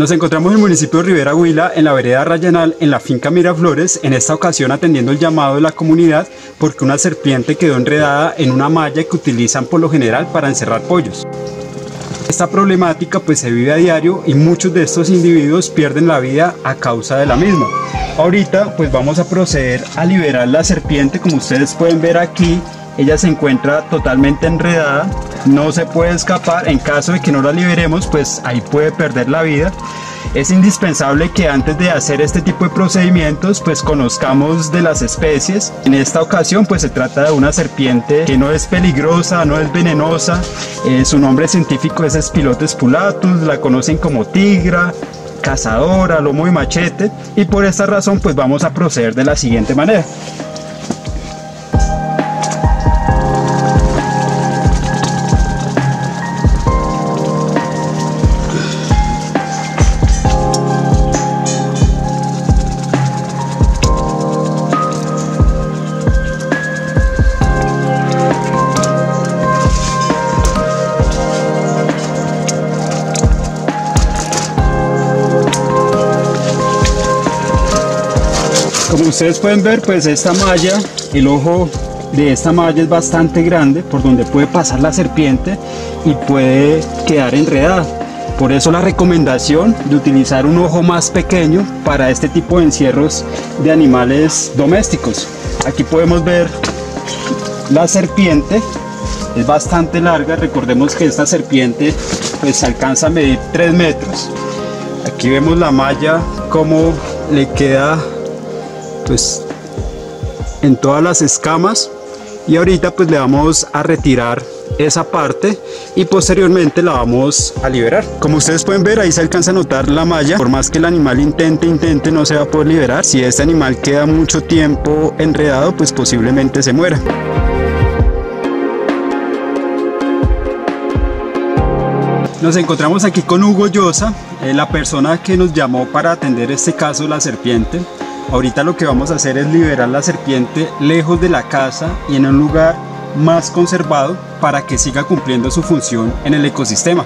Nos encontramos en el municipio de Rivera Huila, en la vereda Rayanal, en la finca Miraflores, en esta ocasión atendiendo el llamado de la comunidad porque una serpiente quedó enredada en una malla que utilizan por lo general para encerrar pollos. Esta problemática pues se vive a diario y muchos de estos individuos pierden la vida a causa de la misma. Ahorita pues vamos a proceder a liberar la serpiente como ustedes pueden ver aquí ella se encuentra totalmente enredada, no se puede escapar, en caso de que no la liberemos, pues ahí puede perder la vida. Es indispensable que antes de hacer este tipo de procedimientos, pues conozcamos de las especies. En esta ocasión, pues se trata de una serpiente que no es peligrosa, no es venenosa. Eh, su nombre científico es Spilotes pulatus, la conocen como tigra, cazadora, lomo y machete. Y por esta razón, pues vamos a proceder de la siguiente manera. Como ustedes pueden ver, pues esta malla, el ojo de esta malla es bastante grande por donde puede pasar la serpiente y puede quedar enredada. Por eso la recomendación de utilizar un ojo más pequeño para este tipo de encierros de animales domésticos. Aquí podemos ver la serpiente, es bastante larga, recordemos que esta serpiente pues alcanza a medir 3 metros. Aquí vemos la malla como le queda pues en todas las escamas. Y ahorita pues le vamos a retirar esa parte y posteriormente la vamos a liberar. Como ustedes pueden ver ahí se alcanza a notar la malla. Por más que el animal intente intente no se va a poder liberar. Si este animal queda mucho tiempo enredado pues posiblemente se muera. Nos encontramos aquí con Hugo Llosa, eh, la persona que nos llamó para atender este caso la serpiente. Ahorita lo que vamos a hacer es liberar la serpiente lejos de la casa y en un lugar más conservado para que siga cumpliendo su función en el ecosistema.